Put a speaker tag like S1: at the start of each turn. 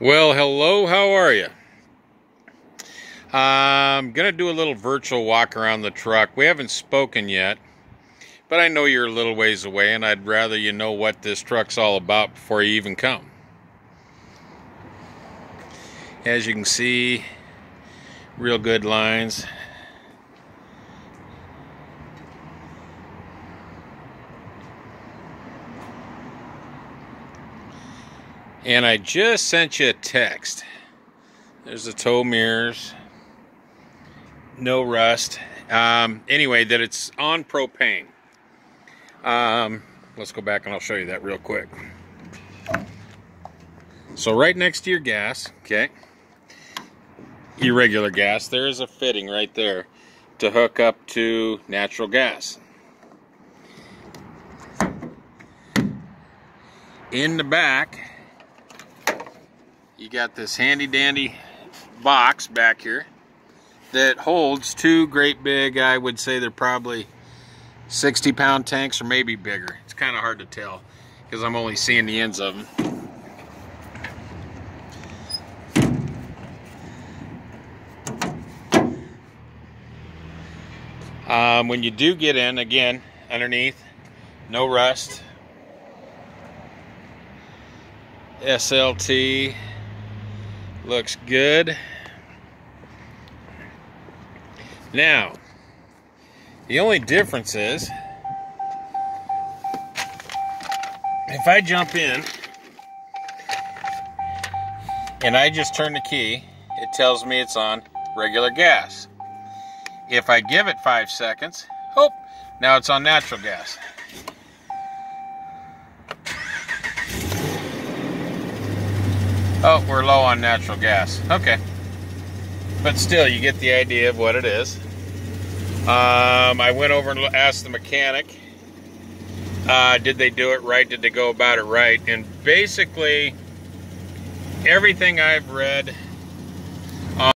S1: Well, hello, how are you? I'm going to do a little virtual walk around the truck. We haven't spoken yet, but I know you're a little ways away, and I'd rather you know what this truck's all about before you even come. As you can see, real good lines. And I just sent you a text. There's the tow mirrors. No rust. Um, anyway, that it's on propane. Um, let's go back and I'll show you that real quick. So right next to your gas, okay, your regular gas, there is a fitting right there to hook up to natural gas. In the back, you got this handy dandy box back here that holds two great big, I would say they're probably 60 pound tanks or maybe bigger. It's kind of hard to tell because I'm only seeing the ends of them. Um, when you do get in, again, underneath, no rust. SLT Looks good. Now, the only difference is if I jump in and I just turn the key, it tells me it's on regular gas. If I give it five seconds, oh, now it's on natural gas. Oh, we're low on natural gas. Okay. But still, you get the idea of what it is. Um, I went over and asked the mechanic, uh, did they do it right? Did they go about it right? And basically, everything I've read